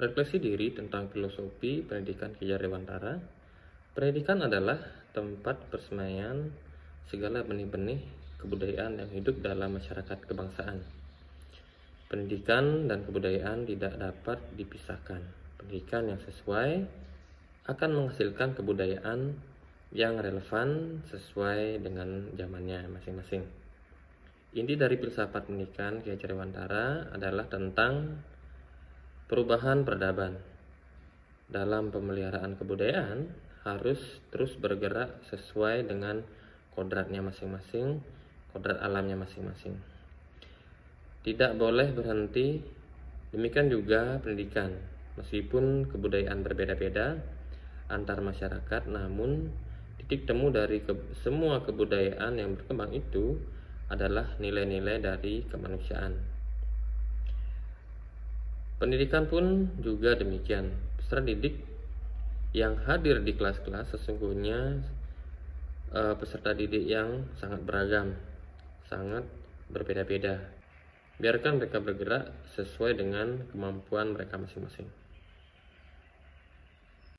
Refleksi diri tentang filosofi pendidikan Ki Dewantara. Pendidikan adalah tempat persemaian segala benih-benih kebudayaan yang hidup dalam masyarakat kebangsaan. Pendidikan dan kebudayaan tidak dapat dipisahkan. Pendidikan yang sesuai akan menghasilkan kebudayaan yang relevan sesuai dengan zamannya masing-masing. Inti dari filsafat pendidikan Ki Dewantara adalah tentang Perubahan peradaban dalam pemeliharaan kebudayaan harus terus bergerak sesuai dengan kodratnya masing-masing, kodrat alamnya masing-masing. Tidak boleh berhenti, demikian juga pendidikan. Meskipun kebudayaan berbeda-beda antar masyarakat, namun titik temu dari ke, semua kebudayaan yang berkembang itu adalah nilai-nilai dari kemanusiaan. Pendidikan pun juga demikian. Peserta didik yang hadir di kelas-kelas sesungguhnya uh, peserta didik yang sangat beragam, sangat berbeda-beda. Biarkan mereka bergerak sesuai dengan kemampuan mereka masing-masing.